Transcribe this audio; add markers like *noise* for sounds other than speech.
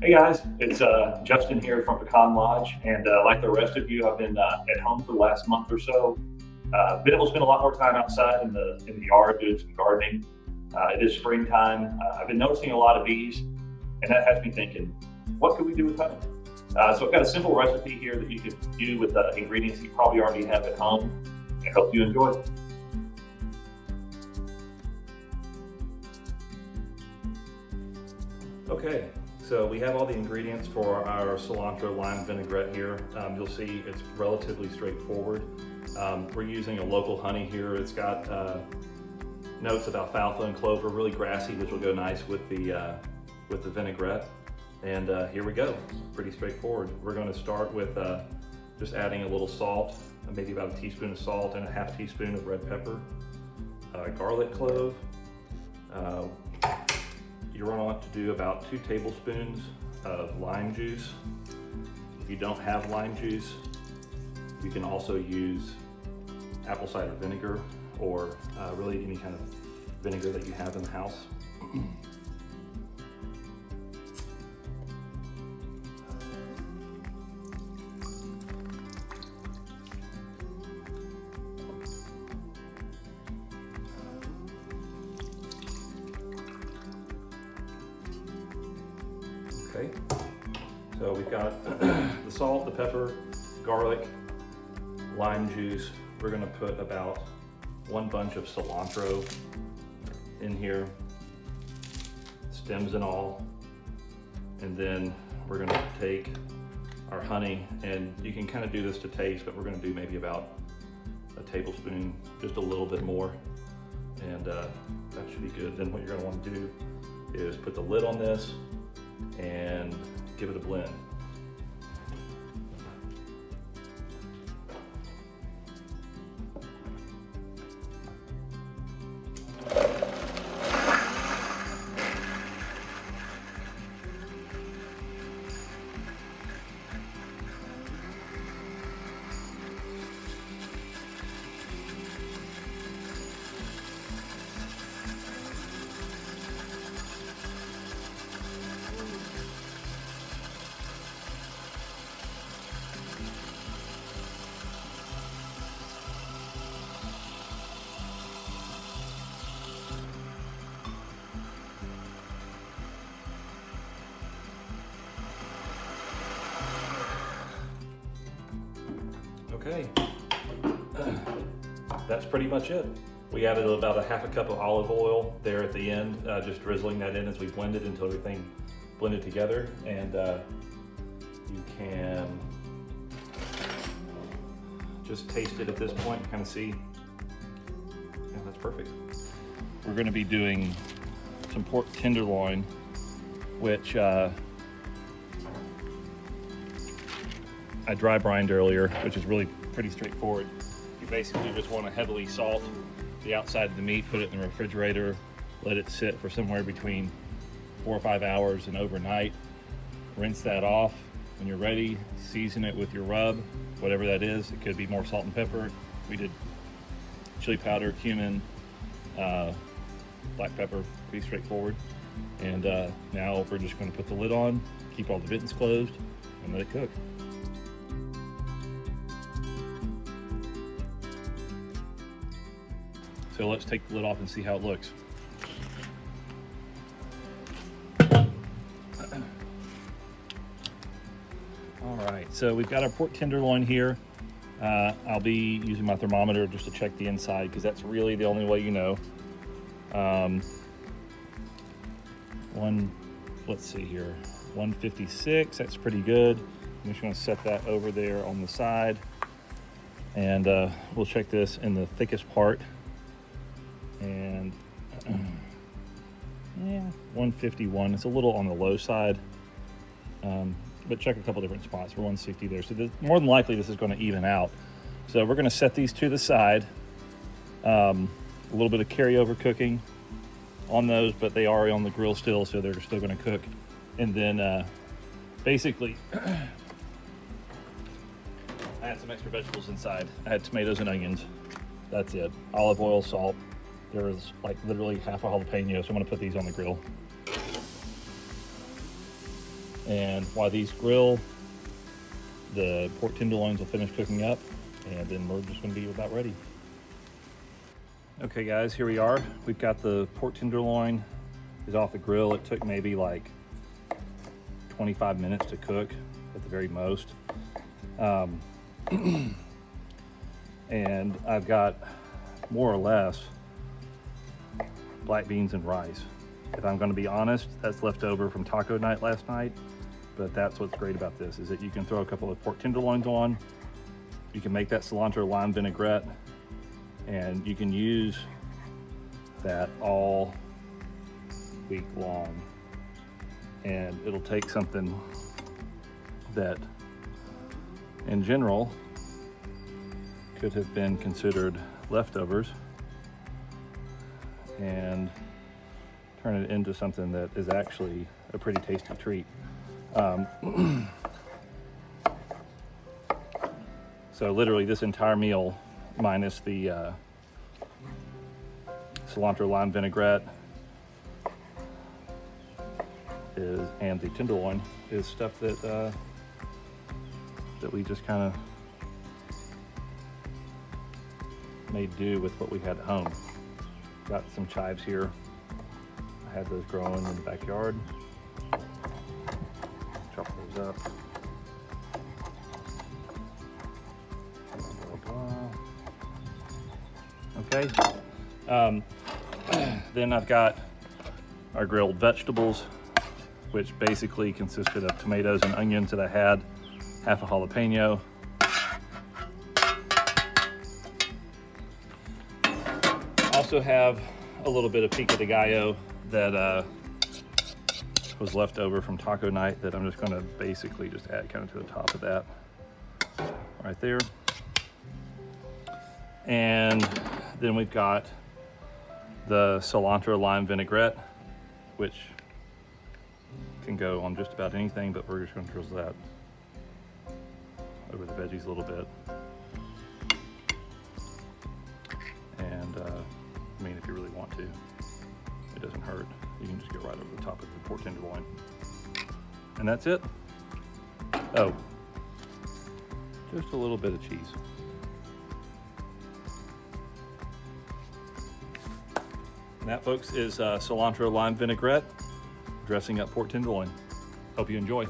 Hey guys, it's uh, Justin here from Pecan Lodge, and uh, like the rest of you, I've been uh, at home for the last month or so. Uh, been able to spend a lot more time outside in the in the yard doing some gardening. Uh, it is springtime. Uh, I've been noticing a lot of bees, and that has me thinking, what could we do with honey? Uh, so I've got a simple recipe here that you can do with uh, ingredients you probably already have at home. I hope you enjoy it. Okay, so we have all the ingredients for our cilantro lime vinaigrette here. Um, you'll see it's relatively straightforward. Um, we're using a local honey here. It's got uh, notes of alfalfa and clover, really grassy, which will go nice with the, uh, with the vinaigrette. And uh, here we go, pretty straightforward. We're gonna start with uh, just adding a little salt, maybe about a teaspoon of salt and a half teaspoon of red pepper, uh, garlic clove, uh, you're gonna want to do about two tablespoons of lime juice. If you don't have lime juice, you can also use apple cider vinegar or uh, really any kind of vinegar that you have in the house. Okay, so we've got *clears throat* the salt, the pepper, garlic, lime juice. We're gonna put about one bunch of cilantro in here, stems and all. And then we're gonna take our honey and you can kind of do this to taste, but we're gonna do maybe about a tablespoon, just a little bit more. And uh, that should be good. Then what you're gonna wanna do is put the lid on this and give it a blend. Okay, that's pretty much it. We added about a half a cup of olive oil there at the end, uh, just drizzling that in as we blended until everything blended together. And uh, you can just taste it at this point, kind of see. Yeah, that's perfect. We're gonna be doing some pork tenderloin, which uh, I dry brined earlier, which is really pretty straightforward. You basically just want to heavily salt the outside of the meat, put it in the refrigerator, let it sit for somewhere between four or five hours and overnight. Rinse that off. When you're ready, season it with your rub, whatever that is. It could be more salt and pepper. We did chili powder, cumin, uh, black pepper, pretty straightforward. And uh, now we're just going to put the lid on, keep all the mittens closed, and let it cook. So let's take the lid off and see how it looks. *clears throat* All right, so we've got our pork tenderloin here. Uh, I'll be using my thermometer just to check the inside because that's really the only way you know. Um, one, let's see here, 156, that's pretty good. I'm just gonna set that over there on the side and uh, we'll check this in the thickest part and *clears throat* yeah 151 it's a little on the low side. Um, but check a couple different spots for 160 there. So this, more than likely this is going to even out. So we're going to set these to the side. Um, a little bit of carryover cooking on those but they are on the grill still so they're still going to cook. And then uh, basically *clears throat* I had some extra vegetables inside. I had tomatoes and onions. That's it. Olive oil salt there is like literally half a jalapeno, so I'm gonna put these on the grill. And while these grill, the pork tenderloins will finish cooking up and then we're just gonna be about ready. Okay guys, here we are. We've got the pork tenderloin is off the grill. It took maybe like 25 minutes to cook at the very most. Um, *clears throat* and I've got more or less black beans and rice. If I'm gonna be honest, that's left over from taco night last night, but that's what's great about this, is that you can throw a couple of pork tenderloins on, you can make that cilantro lime vinaigrette, and you can use that all week long. And it'll take something that in general could have been considered leftovers and turn it into something that is actually a pretty tasty treat. Um, *clears throat* so literally this entire meal minus the uh, cilantro lime vinaigrette is and the tenderloin is stuff that uh, that we just kind of made do with what we had at home. Got some chives here. I had those growing in the backyard. Chop those up. Okay. Um, *clears throat* then I've got our grilled vegetables, which basically consisted of tomatoes and onions that I had, half a jalapeno. Also have a little bit of pico de gallo that uh, was left over from taco night that I'm just gonna basically just add kind of to the top of that right there. And then we've got the cilantro lime vinaigrette, which can go on just about anything, but we're just gonna drizzle that over the veggies a little bit. Want to, it doesn't hurt. You can just go right over the top of the pork tenderloin. And that's it. Oh, just a little bit of cheese. And that, folks, is uh, cilantro lime vinaigrette dressing up pork tenderloin. Hope you enjoy.